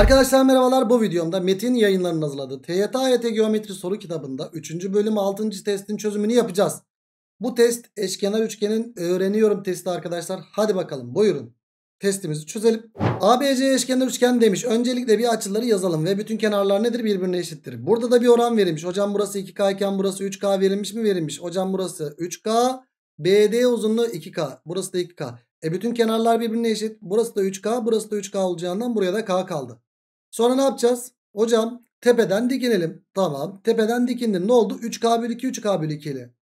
Arkadaşlar merhabalar bu videomda Metin yayınlarının hazırladığı TYT AYT Geometri soru kitabında 3. bölüm 6. testin çözümünü yapacağız. Bu test eşkenar üçgenin öğreniyorum testi arkadaşlar. Hadi bakalım buyurun. Testimizi çözelim. ABC eşkenar üçgen demiş. Öncelikle bir açıları yazalım ve bütün kenarlar nedir? Birbirine eşittir. Burada da bir oran verilmiş. Hocam burası 2K iken burası 3K verilmiş mi? Verilmiş. Hocam burası 3K. BD uzunluğu 2K. Burası da 2K. E bütün kenarlar birbirine eşit. Burası da 3K. Burası da 3K olacağından buraya da K kaldı. Sonra ne yapacağız? Hocam tepeden dikinelim. Tamam. Tepeden dikindin. Ne oldu? 3K bölü 2 3K bölü 2 ile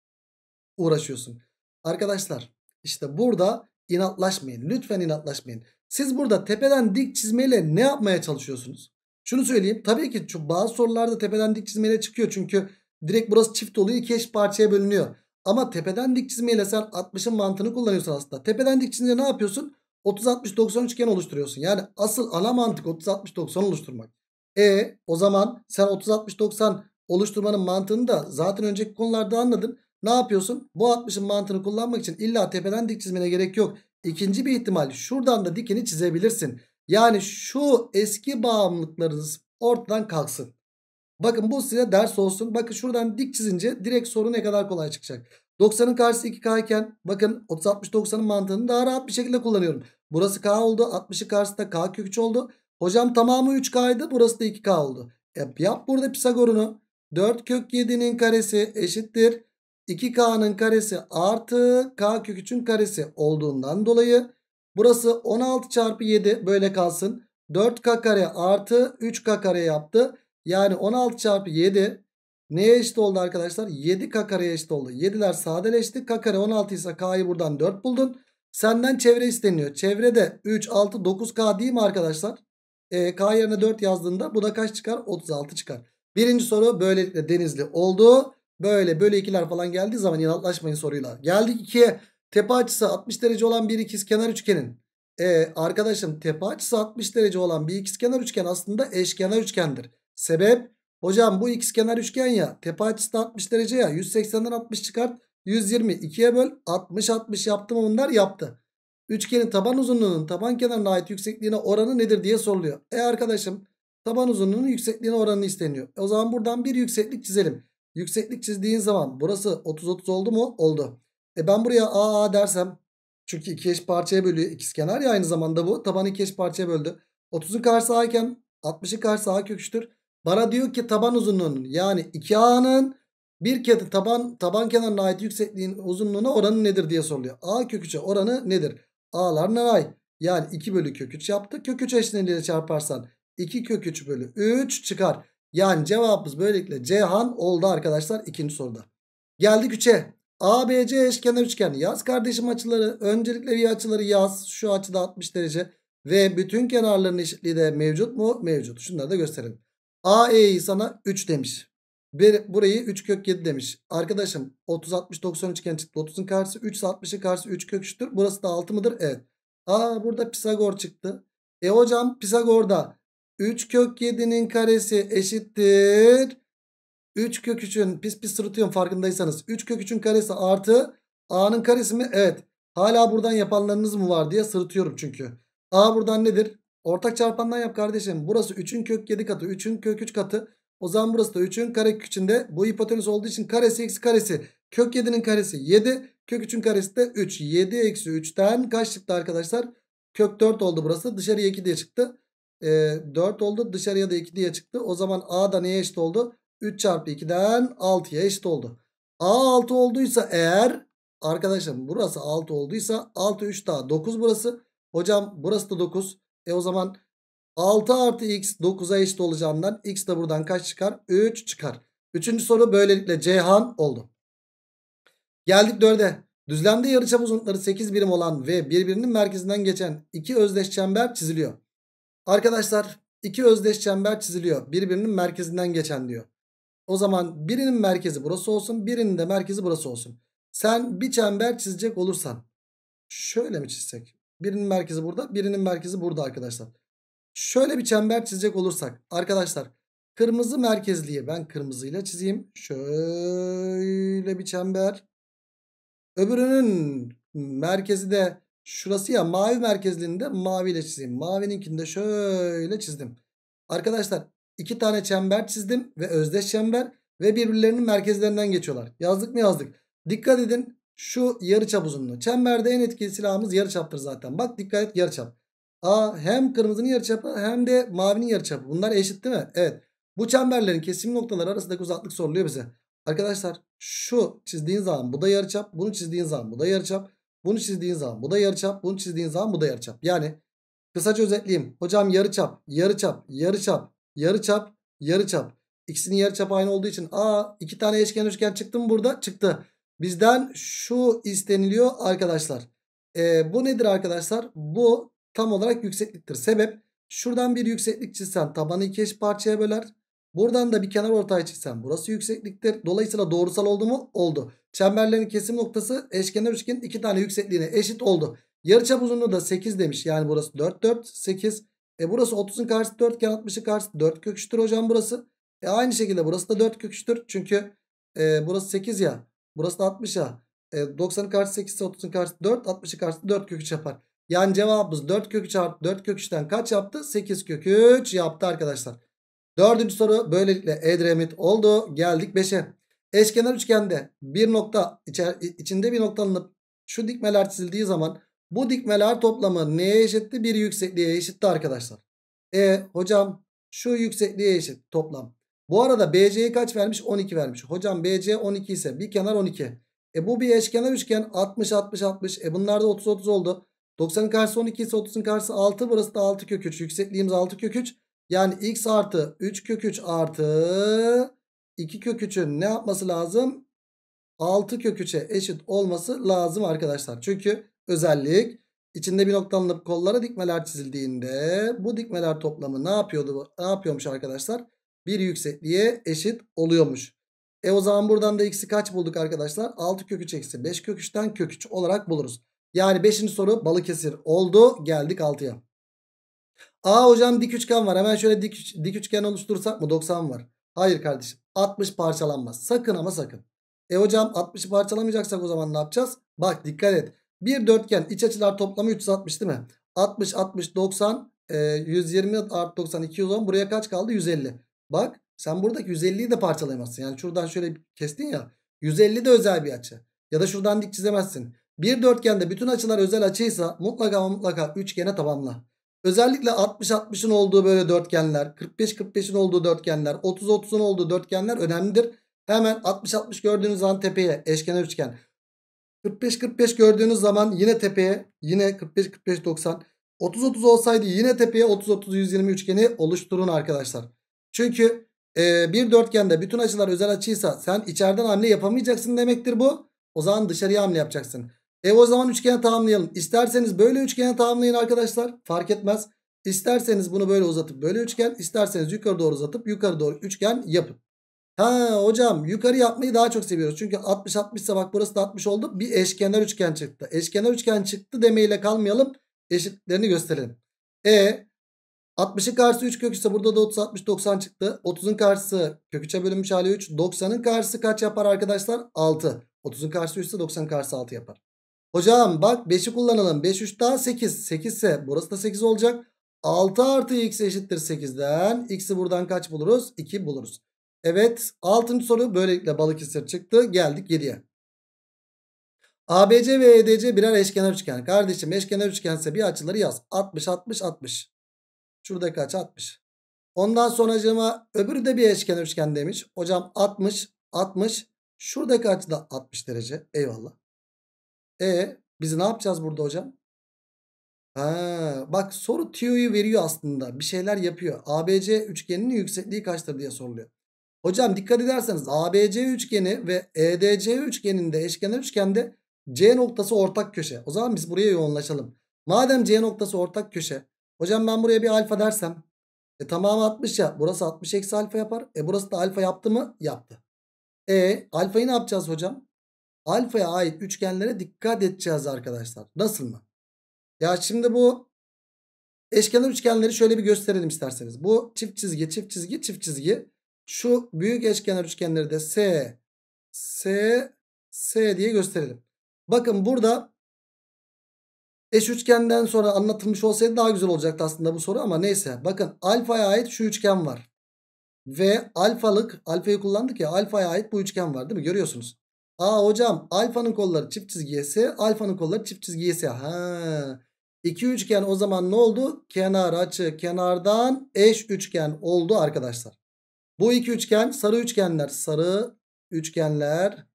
uğraşıyorsun. Arkadaşlar işte burada inatlaşmayın. Lütfen inatlaşmayın. Siz burada tepeden dik çizmeyle ne yapmaya çalışıyorsunuz? Şunu söyleyeyim. Tabii ki şu bazı sorularda tepeden dik çizmeyle çıkıyor. Çünkü direkt burası çift oluyor. iki eş parçaya bölünüyor. Ama tepeden dik çizmeyle sen 60'ın mantığını kullanıyorsun aslında. Tepeden dik çizmeyle ne yapıyorsun? 30-60-90 üçgen oluşturuyorsun. Yani asıl ana mantık 30-60-90 oluşturmak. E o zaman sen 30-60-90 oluşturmanın mantığını da zaten önceki konularda anladın. Ne yapıyorsun? Bu 60'ın mantığını kullanmak için illa tepeden dik çizmene gerek yok. İkinci bir ihtimal şuradan da dikeni çizebilirsin. Yani şu eski bağımlılıklarınız ortadan kalksın. Bakın bu size ders olsun. Bakın şuradan dik çizince direkt soru ne kadar kolay çıkacak. 90'ın karşısı 2K iken bakın 30-60-90'ın mantığını daha rahat bir şekilde kullanıyorum. Burası K oldu. 60'ı karşısında K kök 3 oldu. Hocam tamamı 3K'ydı. Burası da 2K oldu. E, yap burada Pisagor'unu. 4 kök 7'nin karesi eşittir. 2K'nın karesi artı K kök 3'ün karesi olduğundan dolayı burası 16 çarpı 7 böyle kalsın. 4K kare artı 3K kare yaptı. Yani 16 çarpı 7 neye eşit oldu arkadaşlar? 7K kareye eşit oldu. 7'ler sadeleşti. K kare 16 ise K'yı buradan 4 buldun. Senden çevre isteniyor. Çevrede 3, 6, 9K değil mi arkadaşlar? E, K yerine 4 yazdığında bu da kaç çıkar? 36 çıkar. Birinci soru böylelikle denizli oldu. Böyle böyle ikiler falan geldiği zaman inatlaşmayın soruyla. Geldik 2'ye. Tepe açısı 60 derece olan bir ikizkenar üçgenin. E, arkadaşım tepe açısı 60 derece olan bir ikizkenar üçgen aslında eşkenar üçgendir. Sebep hocam bu ikizkenar üçgen ya tepe açısı da 60 derece ya 180'den 60 çıkart 120 2'ye böl 60 60 yaptı mı bunlar yaptı. Üçgenin taban uzunluğunun taban kenarına ait yüksekliğine oranı nedir diye soruluyor. E arkadaşım taban uzunluğunun yüksekliğine oranı isteniyor. E o zaman buradan bir yükseklik çizelim. Yükseklik çizdiğin zaman burası 30-30 oldu mu? Oldu. E ben buraya A A dersem çünkü iki eş parçaya bölüyor. İkizkenar ya aynı zamanda bu. Tabanı iki eş parçaya böldü. 30'un karşısı A iken 60'ın karşısı A köküçtür. Bana diyor ki taban uzunluğunun yani 2A'nın bir kere taban taban kenarına ait yüksekliğin uzunluğuna oranı nedir diye soruluyor. A köküçe oranı nedir? A'lar nanay. Yani 2 bölü kök 3 yaptı. Kök 3 eşleniyle çarparsan 2 kök 3 bölü 3 çıkar. Yani cevabımız böylelikle Cihan oldu arkadaşlar ikinci soruda. Geldik 3'e. ABC eşkenar üçgen. Yaz kardeşim açıları. Öncelikle bir açıları yaz. Şu açıda 60 derece. Ve bütün kenarların eşitliği de mevcut mu? Mevcut. Şunları da gösterelim. AE'yi sana 3 demiş. Burayı 3 kök 7 demiş. Arkadaşım 30 60 90 üçgen çıktı. 30'un karşısı 3 60'ın karşısı 3 kök 3'tür. Burası da 6 mıdır? Evet. Aa burada Pisagor çıktı. E hocam Pisagor'da 3 kök 7'nin karesi eşittir. 3 kök 3'ün pis pis sırıtıyorum farkındaysanız. 3 kök 3'ün karesi artı A'nın karesi mi? Evet. Hala buradan yapanlarınız mı var diye sırıtıyorum çünkü. A buradan nedir? Ortak çarpandan yap kardeşim. Burası 3'ün kök 7 katı. 3'ün kök 3 katı. O zaman burası da 3'ün kare içinde. Bu hipotenüs olduğu için karesi eksi karesi. Kök 7'nin karesi 7. Kök 3'ün karesi de 3. 7 eksi 3'ten kaç çıktı arkadaşlar? Kök 4 oldu burası. Dışarıya 2 diye çıktı. E, 4 oldu. Dışarıya da 2 diye çıktı. O zaman A da neye eşit oldu? 3 çarpı 2'den 6'ya eşit oldu. A 6 olduysa eğer arkadaşım burası 6 olduysa 6 3 daha 9 burası. Hocam burası da 9. E o zaman 6 artı x 9'a eşit olacağından x de buradan kaç çıkar? 3 çıkar. Üçüncü soru böylelikle Ceyhan oldu. Geldik 4'e. Düzlemde yarıçap uzunlukları 8 birim olan ve birbirinin merkezinden geçen iki özdeş çember çiziliyor. Arkadaşlar iki özdeş çember çiziliyor. Birbirinin merkezinden geçen diyor. O zaman birinin merkezi burası olsun. Birinin de merkezi burası olsun. Sen bir çember çizecek olursan. Şöyle mi çizsek? Birinin merkezi burada. Birinin merkezi burada arkadaşlar. Şöyle bir çember çizecek olursak. Arkadaşlar kırmızı merkezliye ben kırmızıyla çizeyim. Şöyle bir çember. Öbürünün merkezi de şurası ya mavi merkezliğinde maviyle çizeyim. Mavininkini de şöyle çizdim. Arkadaşlar iki tane çember çizdim ve özdeş çember ve birbirlerinin merkezlerinden geçiyorlar. Yazdık mı yazdık. Dikkat edin şu yarıçap uzunluğu. Çemberde en etkili silahımız yarıçaptır zaten. Bak dikkat et yarıçap. Aa, hem kırmızının yarıçapı hem de mavinin yarıçapı. Bunlar eşit değil mi? Evet. Bu çemberlerin kesim noktaları arasındaki uzaklık soruluyor bize. Arkadaşlar şu çizdiğin zaman bu da yarıçap. Bunu çizdiğin zaman bu da yarıçap. Bunu çizdiğin zaman bu da yarıçap. Bunu çizdiğin zaman bu da yarıçap. Yani kısaca özetleyeyim. Hocam yarıçap, yarıçap, yarıçap, yarıçap, yarıçap. İkisinin yarıçapı aynı olduğu için aa iki tane eşkenar üçgen çıktı mı burada? Çıktı. Bizden şu isteniliyor arkadaşlar. Ee, bu nedir arkadaşlar? Bu tam olarak yüksekliktir. Sebep şuradan bir yükseklik çizsen tabanı iki eş parçaya böler. Buradan da bir kenar ortaya çizsem burası yüksekliktir. Dolayısıyla doğrusal oldu mu? Oldu. Çemberlerin kesim noktası eşkenar üçgenin iki tane yüksekliğine eşit oldu. Yarıçap uzunluğu da 8 demiş. Yani burası 4 4 8. E burası 30'un karşısı 4 iken 60'ın karşısı 4 kök 3'tür hocam burası. E aynı şekilde burası da 4 kök 3'tür. Çünkü e, burası 8 ya. Burası da 60 ya. E, 90'ın karşısı 8 ise 30'un karşısı 4. 60'ın karşısı 4 kök 3 yapar. Yani cevabımız 4 kök 3 artı 4 kök 3'ten kaç yaptı? 8 kök 3 yaptı arkadaşlar. Dördüncü soru böylelikle Edremit oldu. Geldik 5'e. Eşkenar üçgende bir nokta içer, içinde bir nokta alınıp şu dikmeler çizildiği zaman bu dikmeler toplamı neye eşitti? Bir yüksekliğe eşitti arkadaşlar. E hocam şu yüksekliğe eşit toplam. Bu arada BC'ye kaç vermiş? 12 vermiş. Hocam BC 12 ise bir kenar 12. E bu bir eşkenar üçgen 60 60 60. E bunlar da 30 30 oldu. 90'ın karşısı 12 ise 30'un karşısı 6. Burası da 6 kök 3. Yüksekliğimiz 6 kök 3. Yani x artı 3 kök 3 artı 2 kök 3'ün ne yapması lazım? 6 kök 3'e eşit olması lazım arkadaşlar. Çünkü özellik içinde bir nokta kollara dikmeler çizildiğinde bu dikmeler toplamı ne yapıyordu? Ne yapıyormuş arkadaşlar? Bir yüksekliğe eşit oluyormuş. E o zaman buradan da x'i kaç bulduk arkadaşlar? 6 kök 3 eksi 5 kök 3'ten kök 3 olarak buluruz. Yani 5. soru Balıkesir oldu. Geldik 6'ya. Aa hocam dik üçgen var. Hemen şöyle dik, dik üçgen oluşturursak mı? 90 var. Hayır kardeşim. 60 parçalanmaz. Sakın ama sakın. E hocam 60'ı parçalamayacaksak o zaman ne yapacağız? Bak dikkat et. Bir dörtgen iç açılar toplamı 360 değil mi? 60, 60, 90, e, 120 artı 90, 210. Buraya kaç kaldı? 150. Bak sen buradaki 150'yi de parçalayamazsın. Yani şuradan şöyle kestin ya. 150 de özel bir açı. Ya da şuradan dik çizemezsin. Bir dörtgende bütün açılar özel açıysa mutlaka mutlaka üçgene tamamla. Özellikle 60-60'ın olduğu böyle dörtgenler, 45-45'in olduğu dörtgenler, 30-30'un olduğu dörtgenler önemlidir. Hemen 60-60 gördüğünüz zaman tepeye eşkenar üçgen. 45-45 gördüğünüz zaman yine tepeye yine 45-45-90. 30-30 olsaydı yine tepeye 30-30-120 üçgeni oluşturun arkadaşlar. Çünkü e, bir dörtgende bütün açılar özel açıysa sen içeriden hamle yapamayacaksın demektir bu. O zaman dışarıya hamle yapacaksın. E o zaman üçgeni tamamlayalım. İsterseniz böyle üçgeni tamamlayın arkadaşlar. Fark etmez. İsterseniz bunu böyle uzatıp böyle üçgen. isterseniz yukarı doğru uzatıp yukarı doğru üçgen yapın. Ha hocam yukarı yapmayı daha çok seviyoruz. Çünkü 60 60 ise bak burası da 60 oldu. Bir eşkenar üçgen çıktı. Eşkenar üçgen çıktı demeyle kalmayalım. Eşitlerini gösterelim. E 60'ın karşısı 3 kök ise burada da 30 60 90 çıktı. 30'un karşısı kök 3'e bölünmüş hali 3. 90'ın karşısı kaç yapar arkadaşlar? 6. 30'un karşısı 3 ise 90'ın karşısı 6 yapar. Hocam bak 5'i kullanalım. 5 3 daha 8. 8 ise burası da 8 olacak. 6 artı x eşittir 8'den. X'i buradan kaç buluruz? 2 buluruz. Evet 6. soru böylelikle Balıkesir çıktı. Geldik 7'ye. ABC ve EDC birer eşkenar üçgen. Kardeşim eşkenar üçgense bir açıları yaz. 60 60 60. Şurada kaç 60. Ondan sonracığıma öbürü de bir eşkenar üçgen demiş. Hocam 60 60. Şuradaki açı da 60 derece. Eyvallah. E biz ne yapacağız burada hocam? Ha, bak soru tüyoyu veriyor aslında. Bir şeyler yapıyor. ABC üçgeninin yüksekliği kaçtır diye soruluyor. Hocam dikkat ederseniz ABC üçgeni ve EDC üçgeninde eşkenar üçgende C noktası ortak köşe. O zaman biz buraya yoğunlaşalım. Madem C noktası ortak köşe. Hocam ben buraya bir alfa dersem. E tamamı 60 ya. Burası 60 eksi alfa yapar. E burası da alfa yaptı mı? Yaptı. E alfayı ne yapacağız hocam? Alfaya ait üçgenlere dikkat edeceğiz arkadaşlar. Nasıl mı? Ya şimdi bu eşkenar üçgenleri şöyle bir gösterelim isterseniz. Bu çift çizgi, çift çizgi, çift çizgi. Şu büyük eşkenar üçgenleri de S, S, S diye gösterelim. Bakın burada Eş üçgenden sonra anlatılmış olsaydı daha güzel olacaktı aslında bu soru ama neyse. Bakın alfaya ait şu üçgen var. Ve alfalık alfayı kullandık ya alfaya ait bu üçgen var değil mi? Görüyorsunuz. Aa hocam alfanın kolları çift çizgiye S alfanın kolları çift çizgiye S. Ha. İki üçgen o zaman ne oldu? Kenar açı kenardan eş üçgen oldu arkadaşlar. Bu iki üçgen sarı üçgenler sarı üçgenler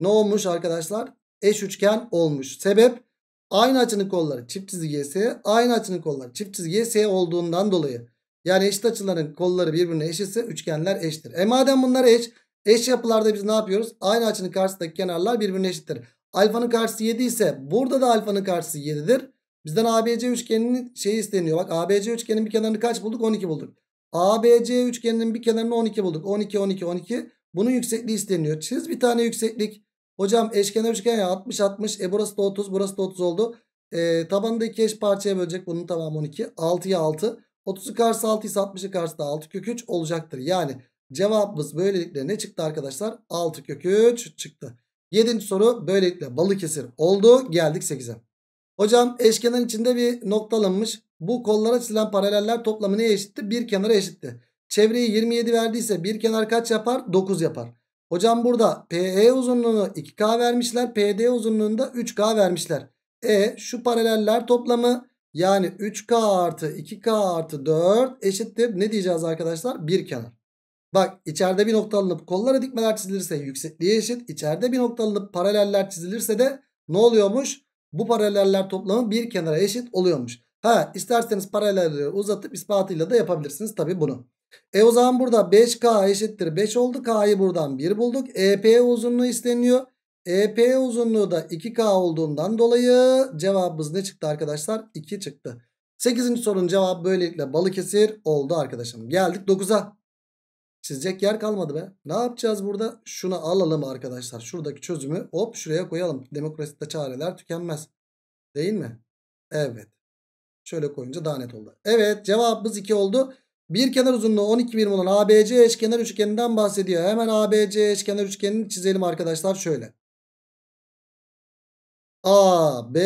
ne olmuş arkadaşlar? Eş üçgen olmuş. Sebep aynı açının kolları çift çizgiye S aynı açının kolları çift çizgiye S olduğundan dolayı. Yani eşit açıların kolları birbirine eşitse üçgenler eşittir. E madem bunlar eş eş yapılarda biz ne yapıyoruz? Aynı açının karşısındaki kenarlar birbirine eşittir. Alfanın karşısı 7 ise burada da alfanın karşısı 7'dir. Bizden ABC üçgeninin şeyi isteniyor. Bak ABC üçgenin bir kenarını kaç bulduk? 12 bulduk. ABC üçgeninin bir kenarını 12 bulduk. 12, 12, 12. Bunun yüksekliği isteniyor. Çiz bir tane yükseklik. Hocam eşkenar üçgen ya 60, 60. E burası da 30, burası da 30 oldu. E, tabanı iki eş parçaya bölecek. Bunun tamamı 12. 6'ya 6. 30'u karşısı 6 ise 60'ı karşısı da 6 kök 3 olacaktır. Yani cevabımız böylelikle ne çıktı arkadaşlar? 6 kök 3 çıktı. 7. soru böylelikle Balıkesir oldu. Geldik 8'e. Hocam eşkenar içinde bir nokta alınmış. Bu kollara çizilen paraleller toplamı neye eşitti? Bir kenara eşitti. Çevreyi 27 verdiyse bir kenar kaç yapar? 9 yapar. Hocam burada PE uzunluğunu 2K vermişler. PD uzunluğunda 3K vermişler. E şu paraleller toplamı yani 3K artı 2K artı 4 eşittir. Ne diyeceğiz arkadaşlar? Bir kenar. Bak içeride bir nokta alınıp kollara dikmeler çizilirse yüksekliğe eşit. İçeride bir nokta alınıp paraleller çizilirse de ne oluyormuş? Bu paraleller toplamı bir kenara eşit oluyormuş. Ha isterseniz paralelleri uzatıp ispatıyla da yapabilirsiniz tabi bunu. E o zaman burada 5K eşittir 5 oldu. K'yı buradan 1 bulduk. EP uzunluğu isteniyor. EP uzunluğu da 2K olduğundan dolayı cevabımız ne çıktı arkadaşlar? 2 çıktı. 8. sorunun cevabı böylelikle Balıkesir oldu arkadaşım. Geldik 9'a. Çizecek yer kalmadı be. Ne yapacağız burada? Şunu alalım arkadaşlar. Şuradaki çözümü hop şuraya koyalım. Demokraside çareler tükenmez. Değil mi? Evet. Şöyle koyunca daha net oldu. Evet cevabımız 2 oldu. Bir kenar uzunluğu 12 birim olan ABC eşkenar üçgeninden bahsediyor. Hemen ABC eşkenar üçgenini çizelim arkadaşlar şöyle. A, B,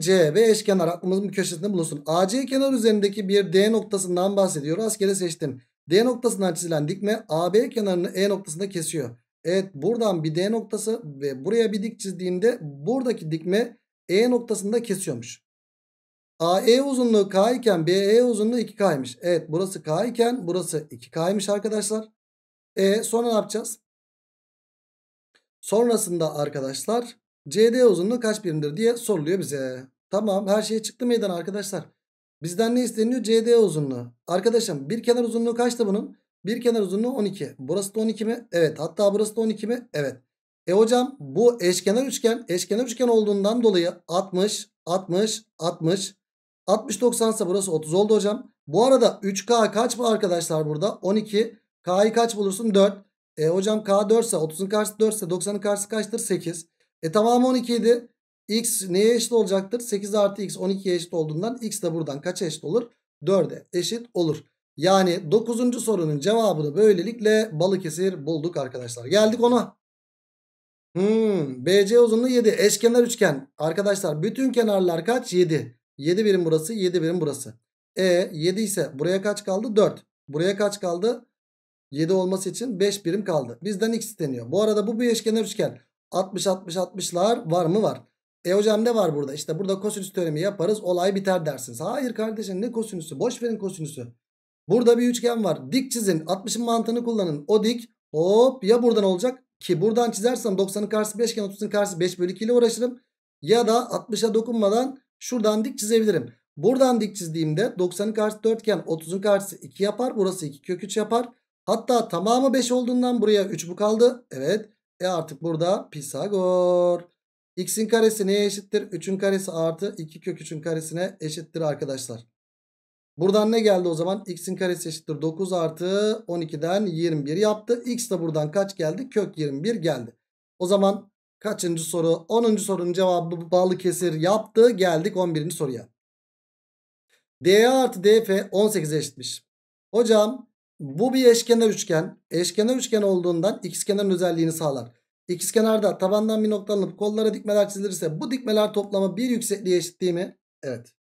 C ve eşkenar aklımızın köşesinde bulunsun. AC kenar üzerindeki bir D noktasından bahsediyor. Rastgele seçtim. D noktasından çizilen dikme AB kenarını E noktasında kesiyor. Evet buradan bir D noktası ve buraya bir dik çizdiğimde buradaki dikme E noktasında kesiyormuş. AE uzunluğu K iken BE uzunluğu 2K'ymış. Evet burası K iken burası 2K'ymış arkadaşlar. E sonra ne yapacağız? Sonrasında arkadaşlar CD uzunluğu kaç birimdir diye soruluyor bize. Tamam her şey çıktı meydan arkadaşlar. Bizden ne isteniyor? CD uzunluğu. Arkadaşım bir kenar uzunluğu kaçtı bunun? Bir kenar uzunluğu 12. Burası da 12 mi? Evet. Hatta burası da 12 mi? Evet. E hocam bu eşkenar üçgen eşkenar üçgen olduğundan dolayı 60 60 60 60 90 ise burası 30 oldu hocam. Bu arada 3K kaç bu arkadaşlar burada? 12. K'yı kaç bulursun? 4. E hocam K 4 ise 30'un karşısı 4 ise 90'ın karşısı kaçtır? 8. E tamamı 12 idi. X neye eşit olacaktır? 8 artı x 12'ye eşit olduğundan x de buradan kaç eşit olur? 4'e eşit olur. Yani 9. sorunun cevabını böylelikle Balıkesir bulduk arkadaşlar. Geldik ona. Hmm, BC uzunluğu 7. Eşkenar üçgen. Arkadaşlar bütün kenarlar kaç? 7. 7 birim burası 7 birim burası. E 7 ise buraya kaç kaldı? 4. Buraya kaç kaldı? 7 olması için 5 birim kaldı. Bizden x isteniyor. Bu arada bu bir eşkenar üçgen. 60 60 60'lar var mı? Var. E hocam ne var burada? İşte burada kosinüs teoremi yaparız. Olay biter dersiniz. Hayır kardeşim ne kosinüsü? Boş verin kosinüsü. Burada bir üçgen var. Dik çizin. 60'ın mantığını kullanın. O dik hop ya buradan olacak ki buradan çizersem 90'ın karşısı 5 iken 30'un karşısı 5 bölü 2 ile uğraşırım. Ya da 60'a dokunmadan şuradan dik çizebilirim. Buradan dik çizdiğimde 90'ın karşısı 4 iken 30'un karşısı 2 yapar. Burası 2 kök 3 yapar. Hatta tamamı 5 olduğundan buraya 3 bu kaldı. Evet. E artık burada Pisagor. X'in karesi neye eşittir? 3'ün karesi artı 2 kök 3'ün karesine eşittir arkadaşlar. Buradan ne geldi o zaman? X'in karesi eşittir 9 artı 12'den 21 yaptı. X de buradan kaç geldi? Kök 21 geldi. O zaman kaçıncı soru? 10. sorunun cevabı bağlı kesir yaptı. Geldik 11. soruya. DA artı DF 18'e eşitmiş. Hocam bu bir eşkenar üçgen. Eşkenar üçgen olduğundan x kenarın özelliğini sağlar. İkizkenarda tabandan bir nokta alınıp kollara dikmeler çizilirse bu dikmeler toplamı bir yüksekliğe eşit değil mi? Evet.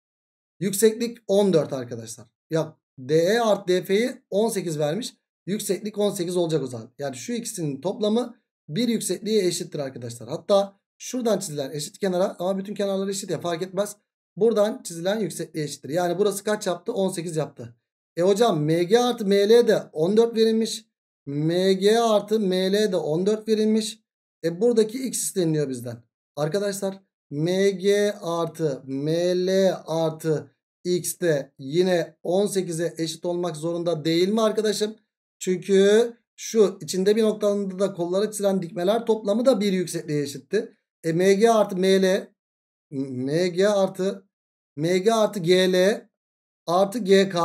Yükseklik 14 arkadaşlar. Ya DE artı DF'yi 18 vermiş. Yükseklik 18 olacak o zaman. Yani şu ikisinin toplamı bir yüksekliğe eşittir arkadaşlar. Hatta şuradan çizilen eşit kenara ama bütün kenarlar eşit ya fark etmez. Buradan çizilen yüksekliğe eşittir. Yani burası kaç yaptı? 18 yaptı. E hocam MG artı ML de 14 verilmiş. MG artı ML de 14 verilmiş. E buradaki x isteniyor bizden. Arkadaşlar MG artı ML artı x de yine 18'e eşit olmak zorunda değil mi arkadaşım? Çünkü şu içinde bir noktanın da kollara çizilen dikmeler toplamı da bir yüksekliğe eşitti. E MG artı ML MG artı MG artı GL artı GK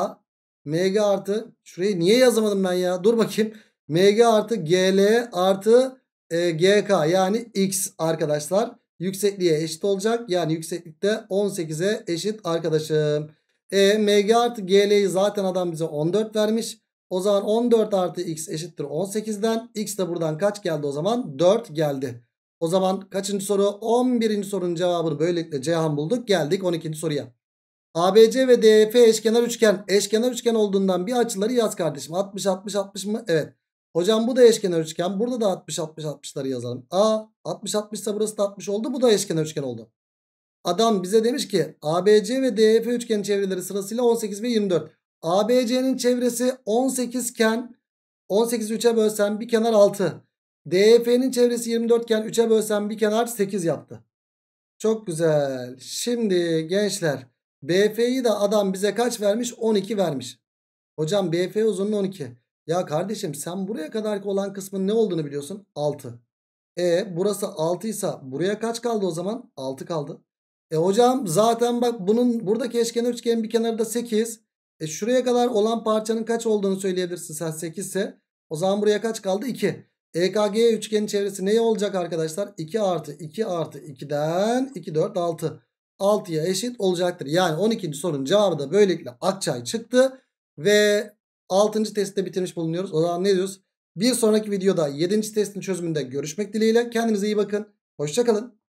MG artı şurayı niye yazamadım ben ya? Dur bakayım. MG artı GL artı e, GK yani X arkadaşlar yüksekliğe eşit olacak. Yani yükseklikte 18'e eşit arkadaşım. E, MG artı GL'yi zaten adam bize 14 vermiş. O zaman 14 artı X eşittir 18'den. X de buradan kaç geldi o zaman? 4 geldi. O zaman kaçıncı soru? 11. sorunun cevabını böylelikle Ceyhan bulduk. Geldik 12. soruya. ABC ve DF eşkenar üçgen. Eşkenar üçgen olduğundan bir açıları yaz kardeşim. 60 60 60 mı? Evet. Hocam bu da eşkenar üçgen. Burada da 60 60 60'ları yazalım. A 60 60 ise burası da 60 oldu. Bu da eşkenar üçgen oldu. Adam bize demiş ki ABC ve DF üçgenin çevreleri sırasıyla 18 ve 24. ABC'nin çevresi 18 iken 18'i 3'e bölsem bir kenar 6. DF'nin çevresi 24 iken 3'e bölsem bir kenar 8 yaptı. Çok güzel. Şimdi gençler BF'yi de adam bize kaç vermiş? 12 vermiş. Hocam BF uzunluğu 12. Ya kardeşim sen buraya kadar olan kısmın ne olduğunu biliyorsun? 6. E burası 6 ise buraya kaç kaldı o zaman? 6 kaldı. E hocam zaten bak bunun buradaki eşkenar üçgenin bir kenarı da 8. E şuraya kadar olan parçanın kaç olduğunu söyleyebilirsin sen 8 ise. O zaman buraya kaç kaldı? 2. EKG üçgenin çevresi ne olacak arkadaşlar? 2 artı 2 artı 2'den 2 4 6. 6'ya eşit olacaktır. Yani 12. sorunun cevabı da böylelikle Akçay çıktı. Ve 6. testte bitirmiş bulunuyoruz. O zaman ne diyoruz? Bir sonraki videoda 7. testin çözümünde görüşmek dileğiyle. Kendinize iyi bakın. Hoşçakalın.